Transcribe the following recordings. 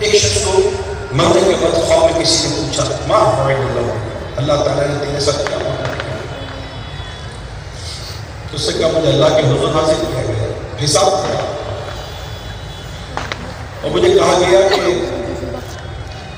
एक शख्स को मरने के बाद ख्वाब में किसी ने पूछा माँ अल्लाह ताला ने तेरे साथ क्या मांगा तो उससे कहा मुझे अल्लाह के हुजूर हाजिर किया गया हिसाब किया और मुझे कहा गया कि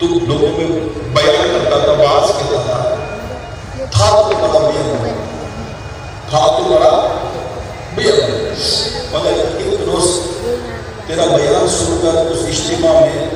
तू लोगों में बयान करता था बात करता था था तो बड़ा बेअदब था तो बड़ा बेअदब मगर एक रोज तेरा बयान सुनकर उस इज्तिमा में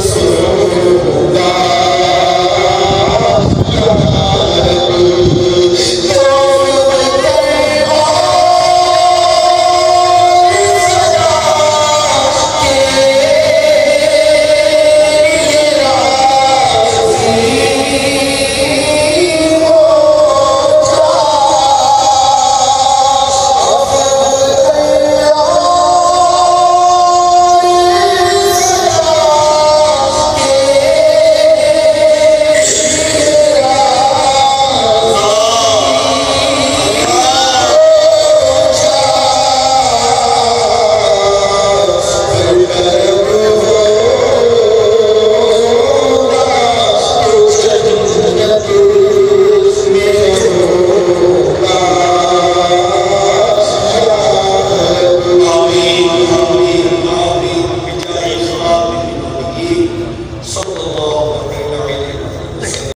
Jesus.